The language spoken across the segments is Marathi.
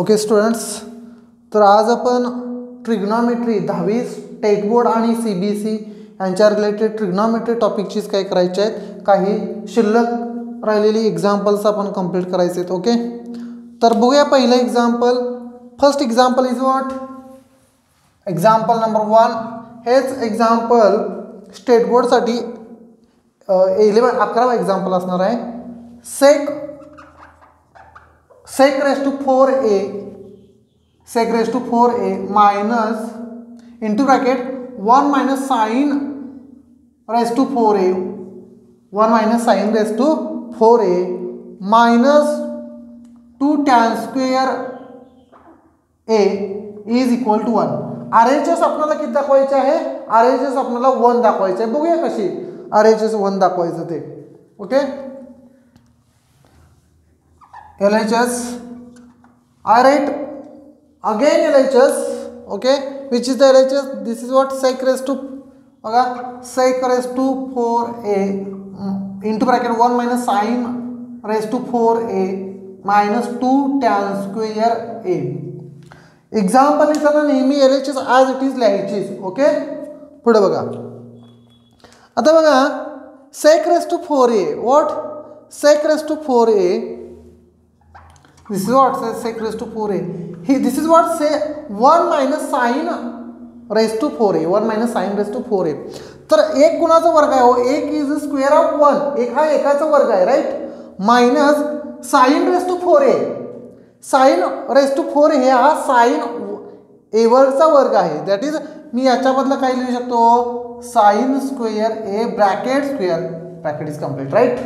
ओके स्टुडंट्स तर आज आपण ट्रिग्नॉमेट्री दहावी बोर्ड आणि सी बी सी यांच्या रिलेटेड ट्रिग्नॉमेट्री टॉपिकचीच काय करायची आहेत काही शिल्लक राहिलेली एक्झाम्पल्स आपण कंप्लीट करायचे आहेत ओके तर बघूया पहिलं example first example is what example number one हेच एक्झाम्पल स्टेट बोर्डसाठी इलेवन अकरावा एक्झाम्पल असणार आहे sec sec raise to four A sec raise to four A minus into bracket one minus sine raise to four A one minus sine raise to four A minus two tan square A is equal to one R H S आपल्याला किती दाखवायचे आहे आर एच एस आपल्याला वन दाखवायचं आहे बघूया कशी आर एच एस वन दाखवायचं ते okay LHS. I write again LHS, okay, which is the LHS? This is what cyclase 2, okay, cyclase four A into bracket one minus sine raised to four A minus two tan square A. Example लिहिताना नेहमी एल एच एस आज इट इज लॅचीज ओके पुढे बघा आता बघा sec raise to four A what sec raise to four A this is sec raise raise four four he this is what say one minus sine raise to four A one minus sine raise to four A तर एक कुणाचा वर्ग आहे हो एक इज स्क्वेअर ऑफ वन एक हा एकाचा वर्ग आहे right minus sine raise to four a sine raise to four हे हा साईन एवरचा वर्ग आहे दॅट इज मी याच्यामधलं काय लिहू शकतो sine square A bracket square bracket is complete right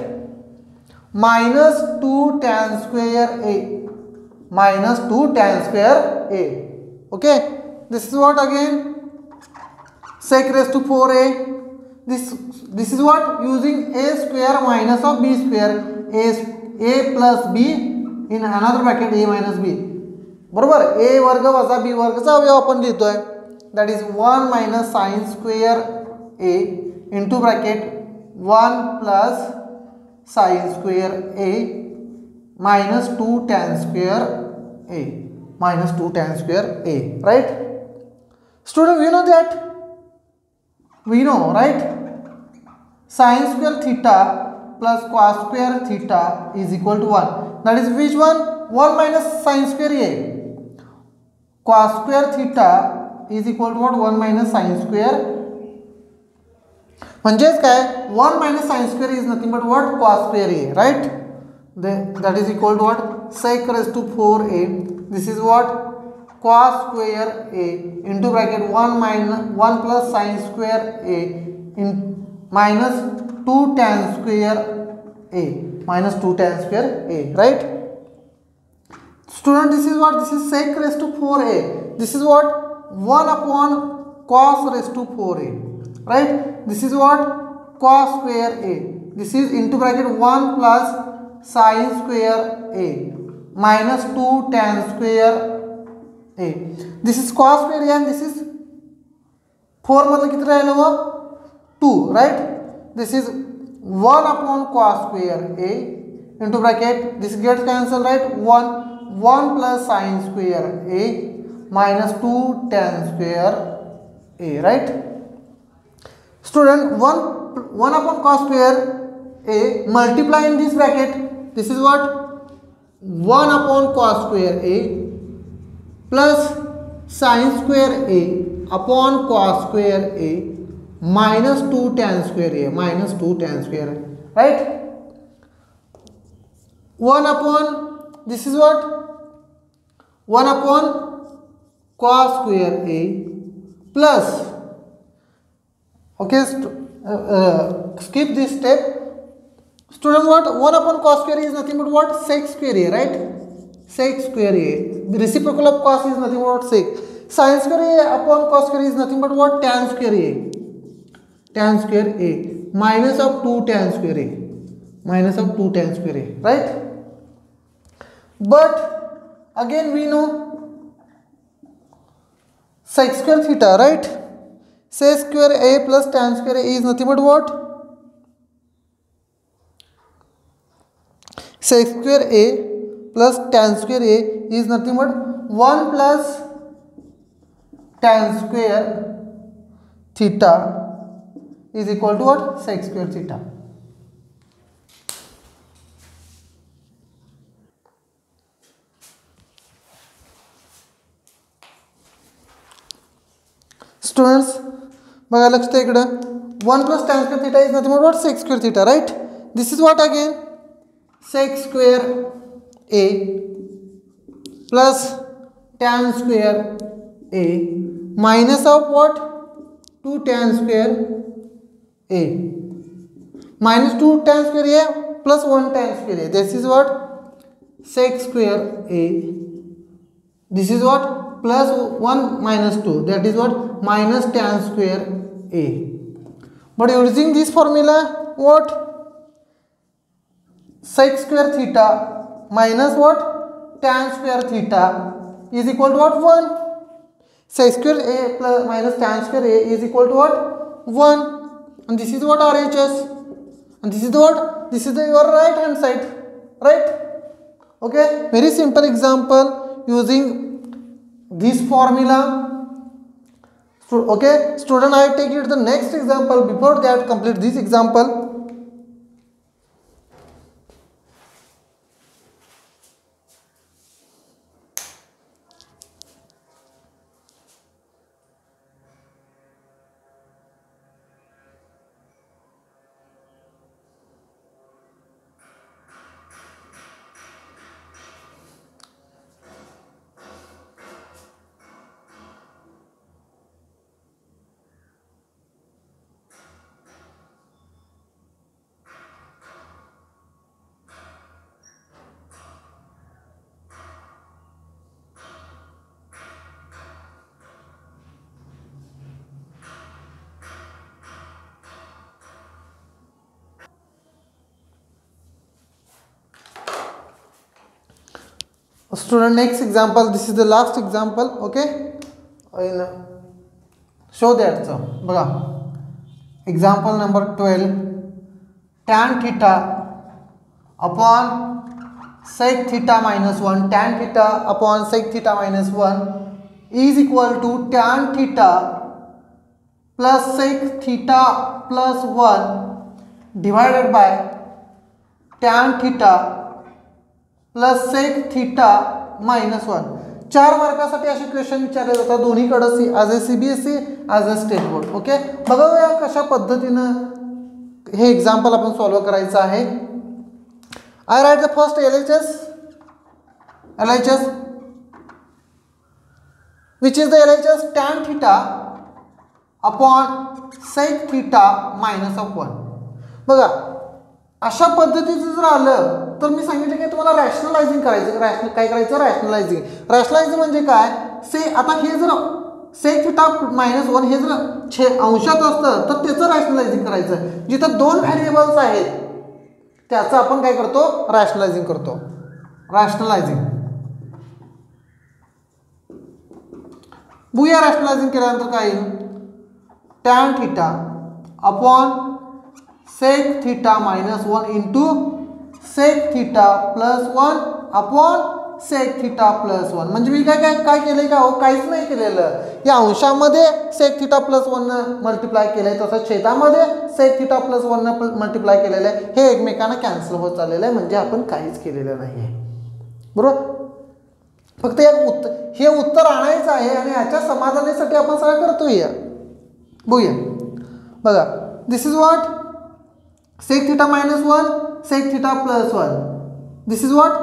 minus two tan square A minus 2 tan square a. Okay, this is what again? Sec raised to 4a. This, this is what? Using a square minus of b square. a, a plus b in another bracket a minus b. बरोबर a वर्ग वजा b वर्गचा अवयव आपण लिहितोय that is 1 minus sin square A into bracket one plus sin square A minus 2 tan square A. Minus 2 tan square A. Right? Student, we know that. We know, right? Sine square theta plus cos square theta is equal to 1. That is which one? 1 minus sine square A. Cos square theta is equal to what? 1 minus sine square. Manjesh 1 minus sine square is nothing but what? Cos square A, right? The that is equal to what? Psi raised to 4a. This is what? Cos square a into bracket 1 minus 1 plus sine square a in minus 2 tan square a minus 2 tan square a right student this is what this is sec raised to 4a this is what 1 upon cos raised to 4a right this is what cos square a this is into bracket 1 plus sin square a minus 2 tan square a this is cos square a and this is 4 मतलब कितना रहेगा वो 2 right this is 1 upon cos square a into bracket this gets cancelled right 1 1 plus sin square a minus 2 tan square a right student 1 1 upon cos square a multiply in this bracket this is what 1 upon cos square a plus sin square a upon cos square a minus 2 tan square a minus 2 tan square a, right 1 upon this is what 1 upon cos square a plus okay uh, uh, skip this step Students, what? 1 upon cos square is nothing but what? Sec square A, right? Sec square A. The reciprocal of cos is nothing but sec. Sin square A upon cos square is nothing but what? Tan square A. Tan square A. Minus of 2 tan square A. Minus of 2 tan square A, right? But, again we know sec square theta, right? Sec square A plus tan square A is nothing but what? Sec square A plus tan square A is nothing but one plus tan square theta is equal to what sec square theta students बढ़ा लक्ष्य इकड़ one plus tan square theta is nothing but what sec square theta right this is what again sec square A plus tan square A minus of what? 2 tan square A minus 2 tan square A plus 1 tan square A. This is what? Sec square A. This is what? Plus 1 minus 2, that is what? Minus tan square A. But using this formula, what? sec square theta minus what tan square theta is equal to what 1 sec square a plus minus tan square a is equal to what 1 and this is what RHS and this is what this is the, your right hand side right okay very simple example using this formula okay student I take it the next example before that complete this example student next example this is the last example okay in show that so baka example number 12 tan theta upon sec theta minus 1 tan theta upon sec theta minus 1 is equal to tan theta plus sec theta plus 1 divided by tan theta plus sec theta minus one चार मार्कासाठी असे क्वेश्चन विचारले जातात दोन्हीकडं C as a C B S C as a state board okay बघा कशा पद्धतीनं हे एक्झाम्पल आपण सॉल्व करायचं आहे I write the first L H S L H S which is the L H S tan theta upon sec theta minus of one बघा अशा पद्धतीचं जर आलं तर मी सांगितलं की तुम्हाला रॅशनलायझिंग करायचं रॅशनल काय करायचं रॅशनलायझिंग रॅशनलायझिंग म्हणजे काय से आता हे जर से थिटा मायनस वन हे जर छे अंशात असतं तर त्याचं रॅशनलायझिंग करायचं जिथं दोन व्हॅरिएबल्स आहेत त्याचं आपण काय करतो रॅशनलायझिंग करतो रॅशनलायझिंग बुया रॅशनलायझिंग केल्यानंतर काय tan theta upon sec theta minus 1 into sec theta plus 1 upon sec theta plus one म्हणजे मी काय काय काय केलं का हो काहीच नाही केलेलं या अंशामध्ये sec theta plus one multiply केलं आहे तसंच छेदामध्ये सेक थिटा प्लस वननं मल्टिप्लाय केलेलं आहे हे एकमेकांना कॅन्सल होत चाललेलं आहे म्हणजे आपण काहीच केलेलं नाही बरोबर फक्त एक उत्तर हे उत्तर आणायचं आहे आणि ह्याच्या समाधानासाठी आपण सगळं करतोय या बघूया बघा this is what sec theta minus 1 sec theta plus 1 this is what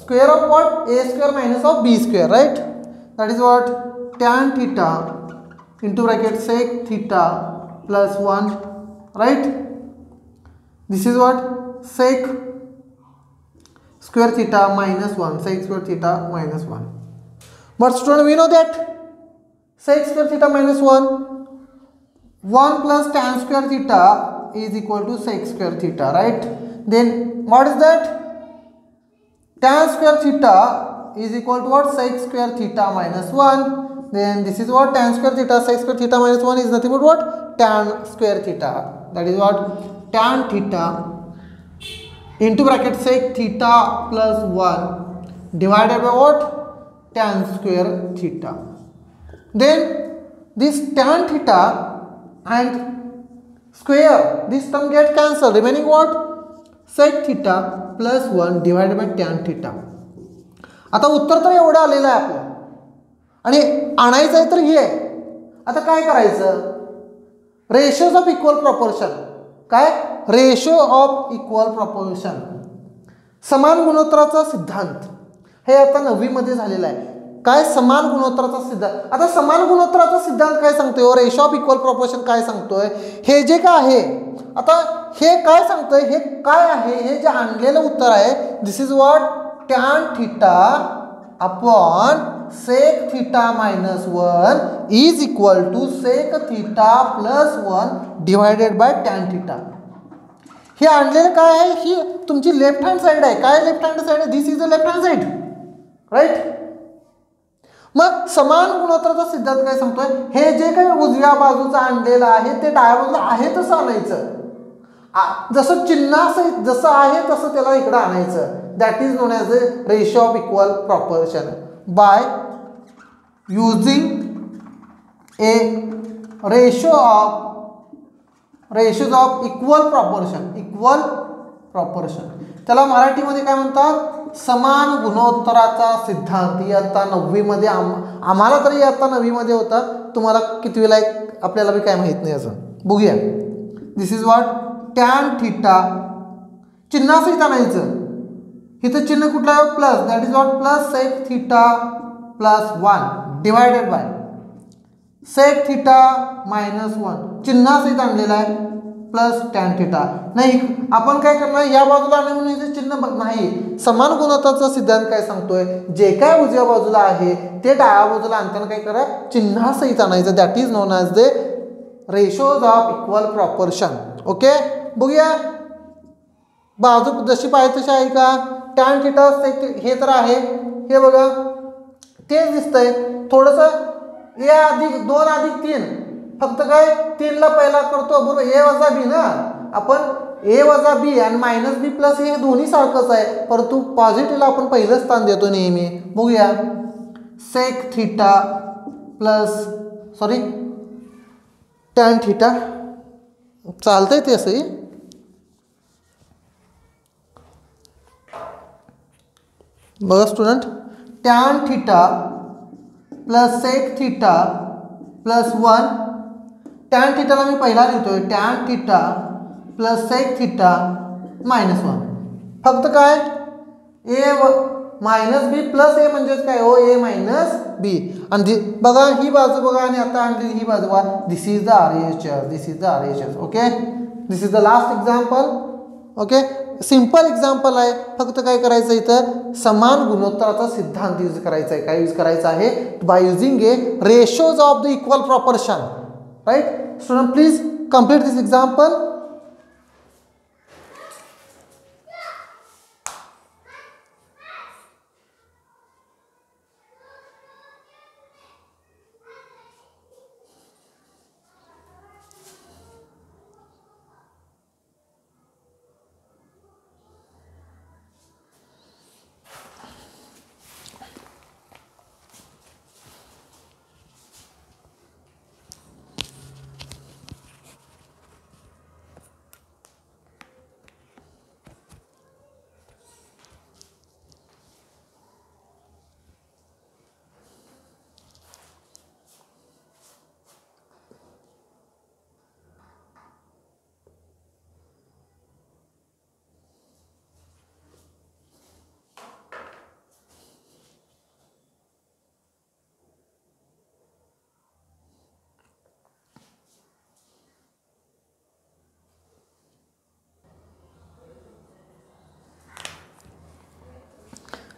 square of what a square minus of b square right that is what tan theta into bracket sec theta plus 1 right this is what sec square theta minus 1 sec square theta minus 1 but student we know that sec square theta minus 1 1 plus tan square theta is equal to sec square theta right then what is that tan square theta is equal to what sec square theta minus 1 then this is what tan square theta sec square theta minus 1 is nothing but what tan square theta that is what tan theta into bracket sec theta plus 1 divided by what tan square theta then this tan theta and square This term get cancel Remaining what? Sec theta plus 1 divided by tan theta. आता उत्तर तर एवढं आलेलं आहे आपलं आणि आणायचं आहे तर हे आता काय करायचं रेशोज ऑफ इक्वल प्रपोर्शन काय रेशो ऑफ इक्वल प्रपोर्शन समान गुणोत्तराचा सिद्धांत हे आता नववीमध्ये झालेलं आहे काय समान गुणोत्तराचा सिद्धांत आता समान गुणोत्तराचा सिद्धांत काय सांगतोय or ratio of equal proportion काय सांगतोय हे जे काय आहे आता हे काय सांगतोय हे काय आहे हे जे आणलेलं उत्तर आहे this is what tan theta upon sec theta minus one is equal to sec theta plus one divided by tan theta हे आणलेलं काय आहे ही तुमची लेफ्ट हँड साईड आहे काय लेफ्ट हँड साईड आहे this is a left hand side right मग समान गुणोत्तराचा सिद्धांत काय सांगतोय हे जे काही उजव्या बाजूचं आणलेलं आहे ते डाव्या बाजूला आहे तसं आणायचं जसं चिन्हासहित जसं आहे तसं त्याला इकडं आणायचं that is known as a ratio of equal proportion by using a ratio of ratios of equal proportion equal proportion त्याला मराठीमध्ये काय म्हणतात समान गुणोत्तराचा सिद्धांत इयत्ता नववीमध्ये आम आम्हाला तरी इयत्ता नववीमध्ये होता तुम्हाला कितवीला एक आपल्याला बी काय माहीत नाही असं बघूया this is what tan theta चिन्ह असं इथं आणायचं इथं चिन्ह कुठलं आहे plus that is what plus sec theta plus one divided by sec theta minus one चिन्ह असं इथं आणलेलं आहे प्लस टॅन थिटा नाही आपण काय करणार या बाजूला आणि म्हणून चिन्ह नाही समान गुणताचा सिद्धांत काय सांगतोय जे काय उजव्या बाजूला आहे ते डाव्या बाजूला आणताना काय करा चिन्हासहित आणायचं that is known as the ratios of equal proportion okay बघूया बाजू जशी पाहिजे तशी आहे का टॅन थिटा हे तर आहे हे बघा तेच दिसतंय थोडंसं या अधिक दोन अधिक तीन फक्त काय तीनला पहिला करतो बरोबर ए वजा बी ना आपण ए वजा बी आणि मायनस बी प्लस हे दोन्ही सारखंच आहे परंतु पॉझिटिव्हला आपण पहिलं स्थान देतो नेहमी बघूया sec theta plus sorry tan theta चालतंय ते असंही बघा student tan theta plus sec theta plus one tan थिटाला मी पहिला लिहितो आहे tan theta plus sec theta minus one फक्त काय ए व मायनस बी प्लस ए म्हणजेच काय ओ ए मायनस बी आणि बघा ही बाजू बघा आणि आता आणली ही बाजू बघा this is the R H this is the R H okay this is the last example okay simple example आहे फक्त काय करायचं इथं समान गुणोत्तराचा सिद्धांत यूज करायचा आहे काय यूज करायचं आहे by using a ratios of the equal proportion right student please complete this example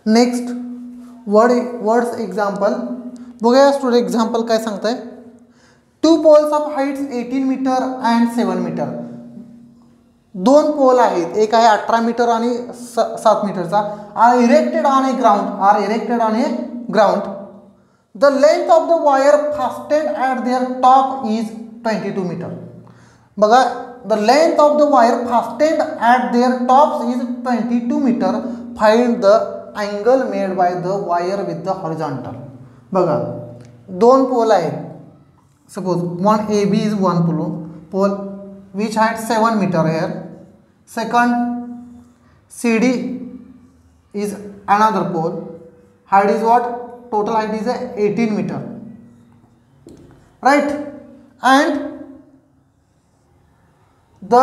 next word words example बघूया स्टुडंट एक्झाम्पल काय सांगताय two poles of heights eighteen metre and seven metre दोन पोल आहेत एक आहे अठरा मीटर आणि स सात मीटरचा are erected on a ground are erected on a ground the length of the wire fasted at their top is twenty two metre बघा the length of the wire fastened at their tops is twenty two metre find the angle made by the wire with the horizontal बघा दोन पोल आहेत suppose one A B is one polo pole which had seven metre here second C D is another pole height is what total height is eighteen metre right and the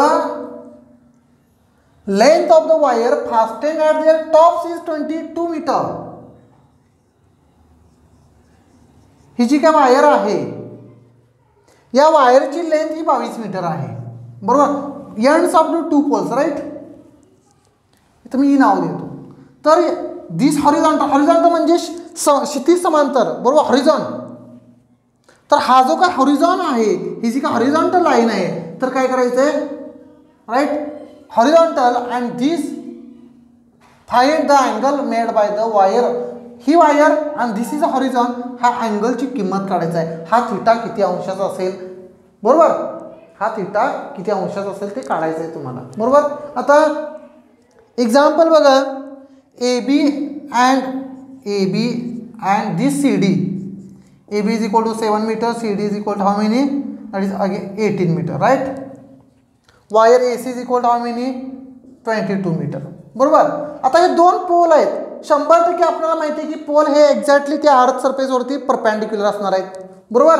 Length of the wire at at their tops is 22 metre ही जी काय वायर आहे या वायरची लेंथ ही बावीस मीटर आहे बरोबर ends of the two poles right इथं मी e नाव देतो तर दिस हॉरिझॉन्टल हॉरिझॉन्टल म्हणजे स क्षितिज समांतर बरोबर हॉरिझॉन तर हा जो काय हॉरिझॉन आहे ही जी काय हॉरिझॉन्टल लाईन आहे तर काय करायचं आहे right horizontal and this find the angle made by the wire ही वायर आणि दिस इज अ हॉरिझॉन हा अँगलची किंमत काढायचा आहे हा थिटा किती अंशाचा असेल बरोबर हा थिटा किती अंशाचा असेल ते काढायचं आहे तुम्हाला बरोबर आता एक्झाम्पल बघा A B and A B and this C D A B is equal to seven metre C D is equal to how many that is again eighteen metre right wire A C is equal to many twenty two metre बरोबर आता हे दोन पोल आहेत शंभर टक्के आपल्याला माहिती आहे की पोल हे एक्झॅक्टली त्या अर्थ सरफेसवरती परपॅन्डिक्युलर असणार आहेत बरोबर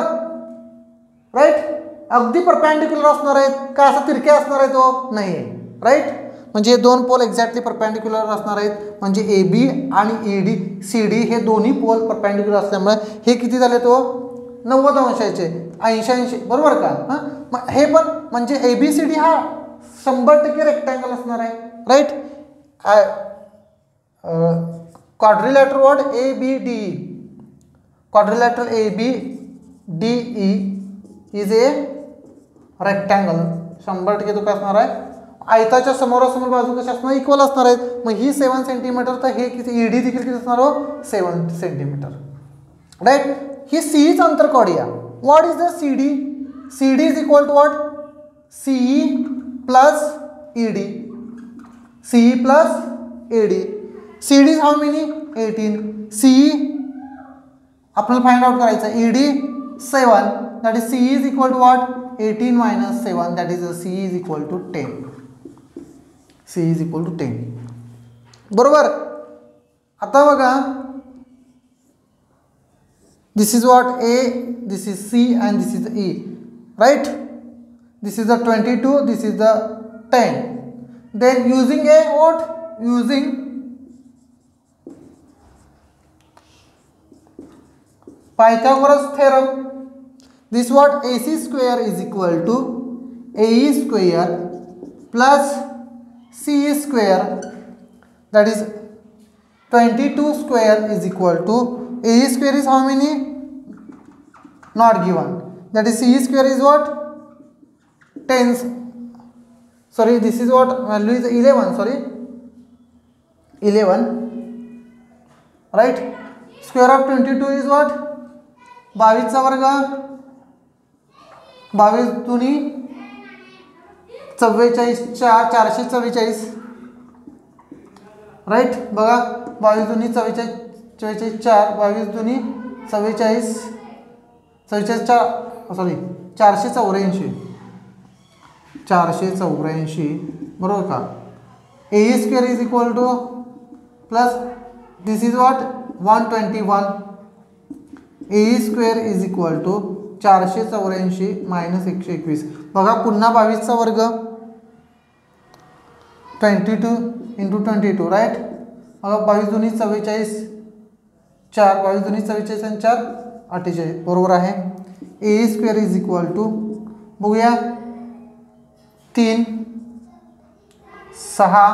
राईट अगदी परपॅन्डिक्युलर असणार आहेत का असा तिरक्या असणार आहे तो हो? नाही राईट म्हणजे हे दोन पोल एक्झॅक्टली परपॅन्डिक्युलर असणार आहेत म्हणजे ए बी आणि ई डी सी डी हे दोन्ही पोल परपँडिक्युलर असल्यामुळे हे किती झाले तो हो? नव्वद अंशाचे ऐंशी ऐंशी बरोबर का हां मग हे पण म्हणजे ए बी सी डी हा शंभर टक्के रेक्टँगल असणार आहे right I quadrilateral ward A B D E quadrilateral A B D E is a rectangle शंभर टक्के तो काय असणार आहे आयताच्या समोरासमोर बाजू कशा असणार इक्वल असणार आहेत मग ही सेवन सेंटीमीटर तर हे किती ईडी e देखील किती असणार हो सेवन सेंटीमीटर राईट ही सीईच अंतर काढूया what is the C D C D is equal to what C E plus E D C E plus D C D is how many eighteen C E आपल्याला फाइंड आउट करायचं E D seven that is C is equal to what eighteen minus seven that is C is equal to ten C is equal to ten बरोबर आता बघा This is what A, this is C and this is E. Right? This is the 22, this is the 10. Then using A what? Using Pythagoras theorem. This what AC square is equal to AE square plus CE square that is 22 square is equal to E square is how many not given that is E square is what 10 sorry this is what value is 11 sorry 11 right square of 22 is what 22 चा वर्ग 22 दुनी 44 चार चारशे right? राईट बघा बावीस दुनी चव्वेचाळीस चव्वेचाळीस चार बावीस दोन्ही चव्वेचाळीस चव्वेचाळीस चार सॉरी चारशे चौऱ्याऐंशी चारशे चौऱ्याऐंशी बरोबर का A square is equal to plus this is what one twenty one A square is equal to चारशे चौऱ्याऐंशी मायनस एकशे एकवीस बघा पुन्हा बावीसचा वर्ग twenty two into twenty two right बघा बावीस दोन्ही चव्वेचाळीस चार बावीस दोन्ही चव्वेचाळीस आणि चार अठ्ठेचाळीस बरोबर आहे A square is equal to बघूया तीन सहा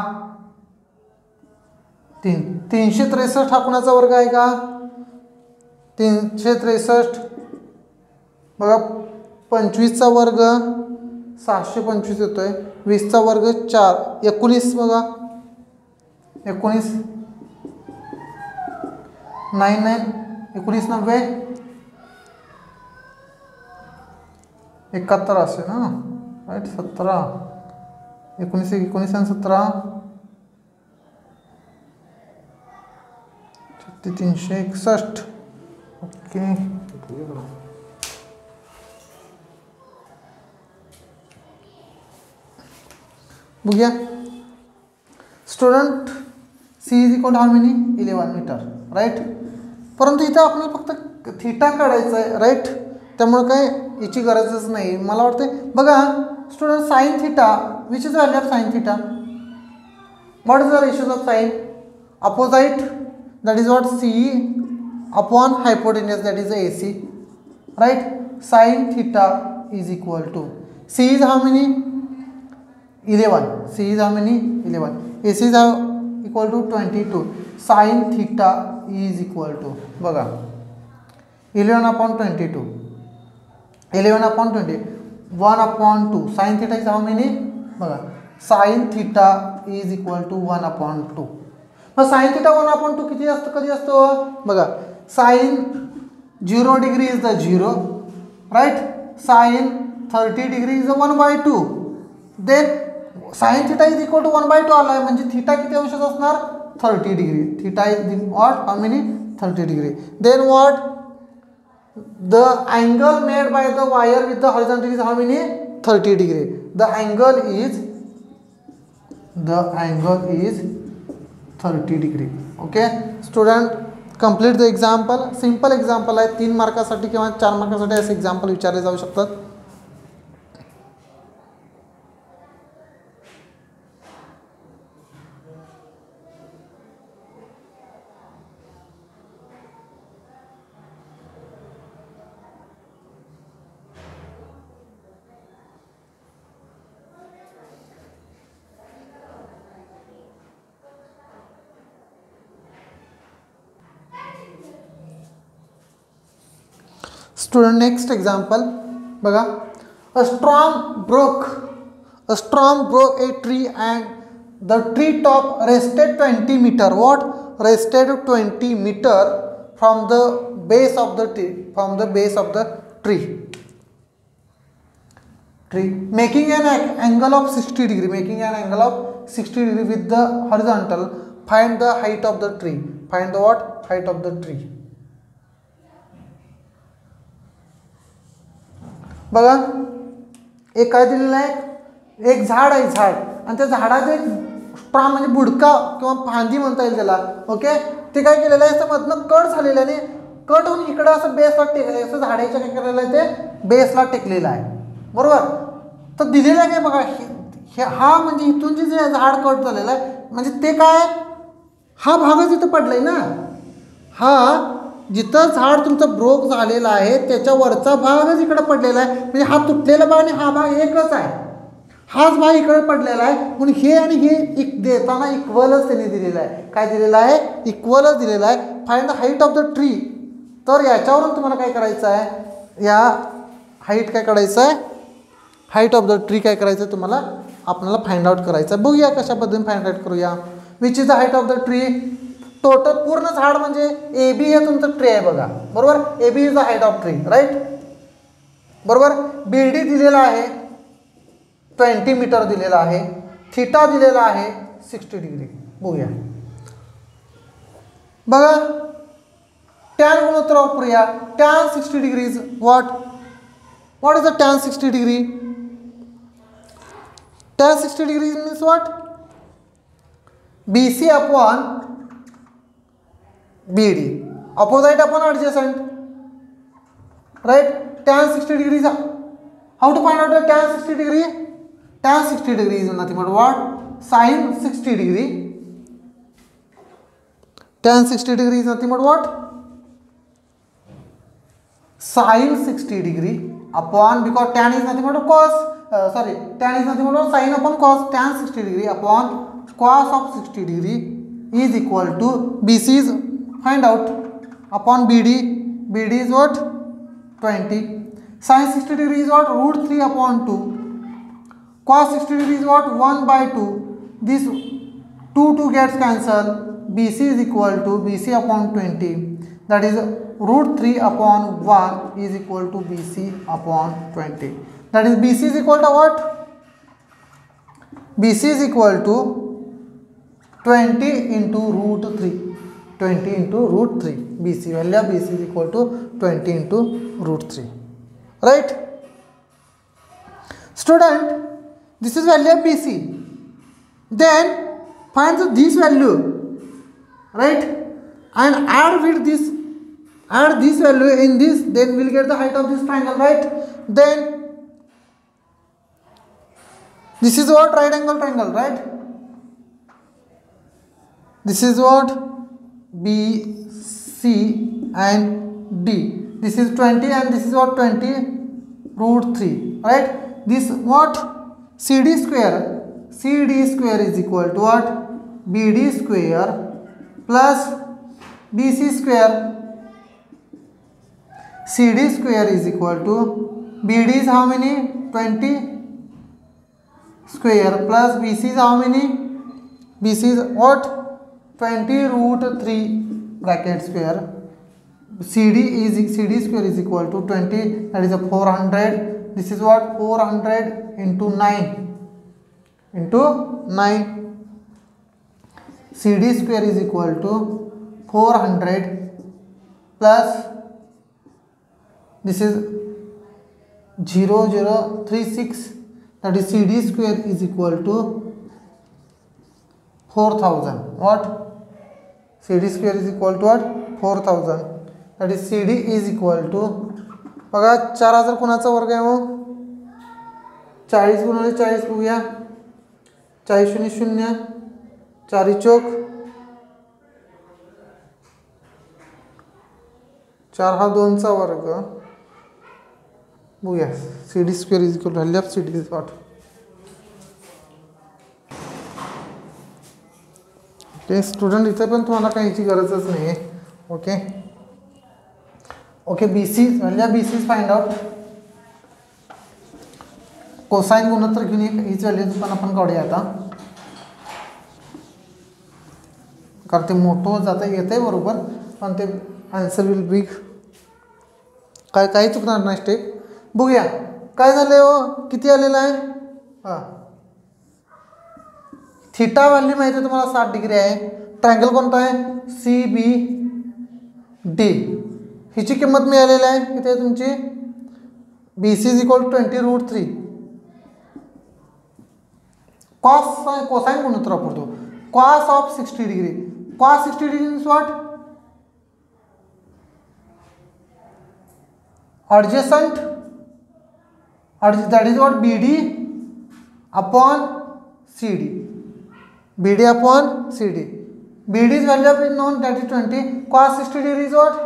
तीन तीनशे त्रेसष्ट हा कुणाचा वर्ग आहे का तीनशे त्रेसष्ट बघा पंचवीसचा वर्ग सहाशे पंचवीस येतो आहे वीसचा वर्ग चार एकोणीस बघा एकोणीस नाइन नाइन एक नब्बे इकहत्तर अस्सी ना राइट सत्रह एक इक्कीस सत्रह छत्तीस से एकसठ ओके बुझिया student C is equal to how many eleven metre right परंतु इथं आपल्याला फक्त थिटा काढायचा आहे राईट त्यामुळं काय याची गरजच नाही मला वाटते बघा student sine theta which is value of sine theta what is the ratios of sine opposite that is what C upon hypotenuse that is A C right sine theta is equal to C is how many eleven C is how many eleven A C is how equal to twenty two sine theta is equal to बघा eleven upon twenty two eleven upon twenty one upon two sine theta is how many बघा sine theta is equal to one upon two मग sine theta one upon two किती असतो कधी असतो बघा sine zero degree is the zero right sine thirty degree is the one by two then sine theta is equal to one by two आला आहे म्हणजे थिटा किती अंशात असणार thirty degree theta is what many thirty degree then what the angle made by the wire with the horizontal is how many thirty degree the angle is the angle is thirty degree okay student complete the example simple example आहे तीन मार्कासाठी किंवा चार मार्कासाठी असे एक्झाम्पल विचारले जाऊ शकतात स्टुडंट नेक्स्ट एक्झाम्पल बघा a strong broke a strong broke a tree and the tree top rested twenty metre what rested twenty metre from the base of the tree from the base of the tree tree making an ang- angle of 60 degree making an angle of 60 degree with the horizontal find the height of the tree find the what height of the tree बघा एक काय दिलेलं आहे एक झाड आहे झाड आणि त्या झाडाचं एक प्रा म्हणजे बुडका किंवा फांदी म्हणता येईल त्याला ओके ते काय केलेलं आहे असं मधनं कट झालेलं आहे कट होऊन इकडं असं बेसला टेक असं झाडाच्या काय केलेलं आहे ते बेसला टेकलेलं आहे बरोबर तर दिलेलं आहे काय बघा हे हा म्हणजे इथून जे झाड कट झालेलं आहे म्हणजे ते काय हा भागच इथं पडला आहे ना हा जिथं झाड तुमचं ब्रोक झालेलं आहे त्याच्यावरचा भागच इकडं पडलेला आहे म्हणजे हा तुटलेला भाग आणि हा भाग एकच आहे हाच भाग इकडे पडलेला आहे म्हणून हे आणि हे इक देताना इक्वलच त्यांनी दिलेलं आहे काय दिलेलं आहे इक्वलच दिलेलं आहे find the height of the tree तर याच्यावरून तुम्हाला काय करायचं आहे या हाईट काय करायचं आहे हाईट ऑफ द ट्री काय करायचं आहे तुम्हाला आपल्याला फाइंड आउट करायचं आहे बघूया कशा पद्धतीने फाइंड आउट करूया which is the height of the tree total पूर्ण झाड म्हणजे ए बी हे तुमचं ट्री आहे बघा बरोबर A B is the height of tree right बरोबर बी डी दिलेला आहे ट्वेंटी मीटर दिलेला आहे थिटा दिलेला आहे सिक्स्टी डिग्री बघूया बघा टॅन गुणोत्तर वापरूया tan sixty degree is what what is a tan sixty degree tan sixty degree means what B C upon B D opposite upon adjacent right tan 60 degree is how to find out the tan 60 degree tan 60 degree is nothing but what sin 60 degree tan 60 degree is nothing but what sin 60 degree upon because tan is nothing but cos uh, sorry tan is nothing but sin upon cos tan 60 degree upon cos of 60 degree is equal to bc is find out upon BD BD is what 20 sin 60 degree is what root 3 upon 2 cos 60 degree is what 1 by 2 this 2 2 gets cancelled BC is equal to BC upon 20 that is root 3 upon 1 is equal to BC upon 20 that is BC is equal to what BC is equal to 20 into root 3 20 into root 3 BC value of BC is equal to 20 into root 3 right student this is value of BC then find the this value right and add with this add this value in this then we'll get the height of this triangle right then this is what right angle triangle right this is what B, C and D. This is 20 and this is what 20 root 3 right. This what CD square CD square is equal to what BD square plus BC square CD square is equal to BD is how many 20 square plus BC is how many BC is what 20 root 3 bracket square cd is cd square is equal to 20 that is a 400 this is what 400 into 9 into 9 cd square is equal to 400 plus this is 0036 that is cd square is equal to 4000 what C D square is equal to what four thousand that is C D is equal to बघा चार हजार कोणाचा वर्ग आहे मग हो? चाळीस गुणवले चाळीस बघूया चाळीस शून्य शून्य चारी चौक चार हा दोनचा वर्ग बघूया C D square is equal to left C D is what ते स्टुडंट इथं पण तुम्हाला काहीची गरजच नाही आहे ओके ओके बी सी म्हणजे B C's find out cosine गुणोत्तर घेऊन एक हीच व्हॅल्यू पण आपण काढूया आता कारण ते मोठं जातं येतं आहे बरोबर पण ते आन्सर विल बी काय काही चुकणार नाही स्टेप बघूया काय झालं हो किती आलेलं आहे हां थीटा वैल्यू माहिती तुम्हारा सात डिग्री है ट्रैंगल को सी बी डी हिच किंमत मिला आहे B C is equal twenty root three cos cosine गुणोत्तर वापरतो cos of sixty degree cos sixty degree is what is what B D upon C D BD upon CD. BD is value of known that is 20. Cos 60 degree is what?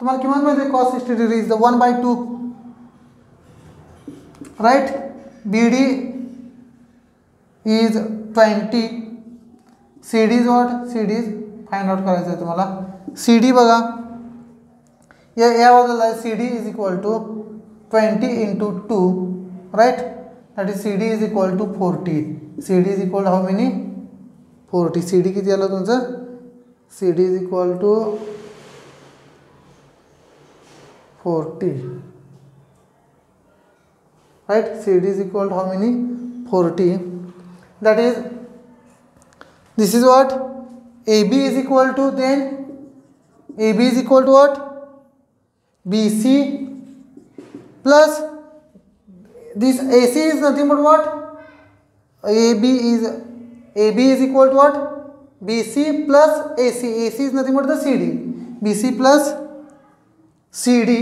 तुम्हाला किमान माहिती cost cos sixty degree is the one by two right B D is twenty C D's what C D's find out करायचं आहे तुम्हाला सी डी बघा या या बाजूला C D is equal to twenty into two right that is C D is equal to forty C D is equal how many forty C D किती आलं तुमचं C D is equal to forty right C D is equal to how many forty that is this is what A B is equal to then A B is equal to what B C plus this A C is nothing but what A B is A B is equal to what B C plus A C A C is nothing but the C D B C plus C D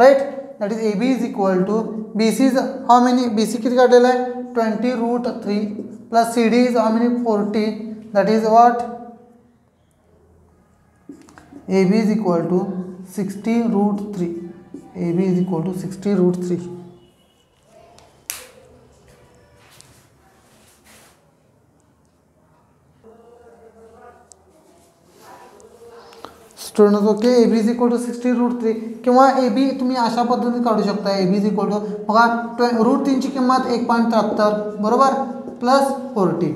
right that is A B is equal to B C is how many B C किती काढलेलं आहे twenty root three plus C D is how many forty that is what A B is equal to sixty root three A B is equal to sixty root three student okay A B is equal to sixty root three किंवा ए बी तुम्ही अशा पद्धतीने काढू शकता A B is equal to बघा ट्वे रूट तीनची किंमत एक पॉईंट त्र्याहत्तर बरोबर प्लस फोर्टी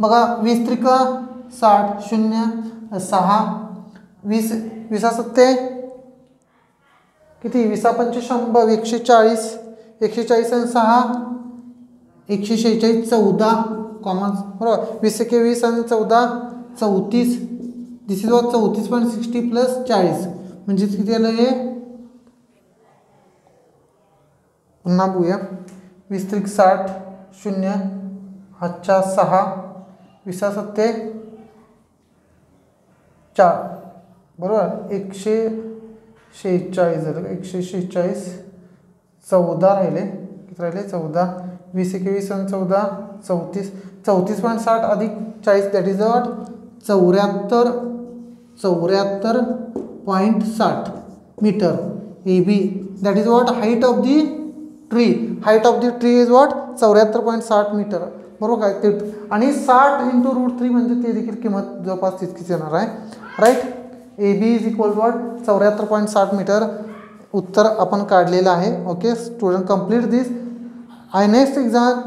बघा वीस त्रिक साठ शून्य सहा वीस विसा सत्ते किती विसा पंच शंभर एकशे चाळीस एकशे चाळीस आणि सहा एकशे शेहेचाळीस चौदा कॉमन्स बरोबर वीस एक वीस आणि चौदा चौतीस दिस इज वॉट चौतीस पॉईंट सिक्स्टी प्लस चाळीस म्हणजेच किती आलं हे पुन्हा बघूया वीस त्रिक साठ शून्य हातच्या सहा विसा सत्ते चार बरोबर एकशे शेहेचाळीस झालं एकशे शेहेचाळीस चौदा राहिले किती राहिले चौदा वीस एकवीस आणि चौदा चौतीस चौतीस पॉईंट साठ अधिक चाळीस दॅट इज अट चौऱ्याहत्तर चौऱ्याहत्तर पॉईंट साठ metre A B that is what height of the tree height of the tree is what चौऱ्याहत्तर पॉईंट साठ मीटर बरोबर काय ते आणि साठ इंटू रूट थ्री म्हणजे ते देखील किंमत जवळपास तितकीच येणार आहे right A B is equal to what चौऱ्याहत्तर पॉईंट साठ मीटर उत्तर आपण काढलेलं आहे okay student complete this I next exam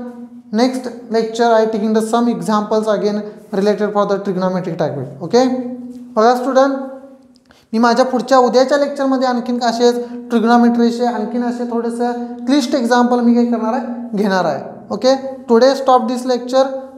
next lecture I taking the some examples again related for the trigonometric topic okay बघा स्टुडंट मी माझ्या पुढच्या उद्याच्या लेक्चरमध्ये आणखीन असेच ट्रिग्नॉमेट्रीचे आणखीन असे थोडंसं क्लिष्ट एक्झाम्पल मी काय करणार आहे घेणार आहे okay today stop this lecture